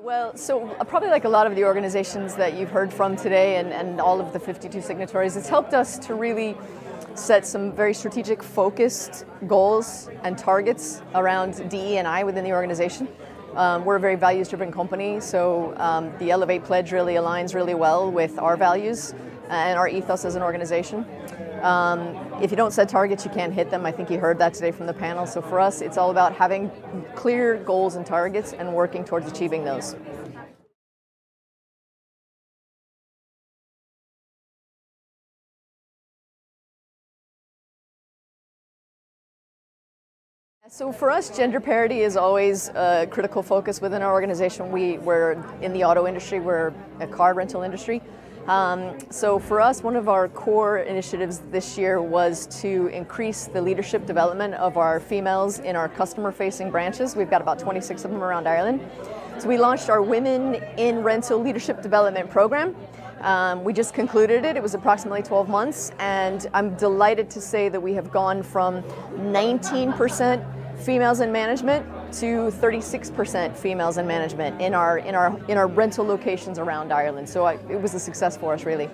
Well, so uh, probably like a lot of the organizations that you've heard from today and, and all of the 52 signatories, it's helped us to really set some very strategic focused goals and targets around DE and I within the organization. Um, we're a very values driven company, so um, the Elevate Pledge really aligns really well with our values and our ethos as an organization. Um, if you don't set targets, you can't hit them. I think you heard that today from the panel. So for us, it's all about having clear goals and targets and working towards achieving those. So for us, gender parity is always a critical focus within our organization. We, we're in the auto industry, we're a car rental industry. Um, so for us, one of our core initiatives this year was to increase the leadership development of our females in our customer-facing branches. We've got about 26 of them around Ireland. So we launched our Women in Rental Leadership Development Program. Um, we just concluded it. It was approximately 12 months, and I'm delighted to say that we have gone from 19% females in management to 36% females in management in our in our in our rental locations around Ireland. So I, it was a success for us, really.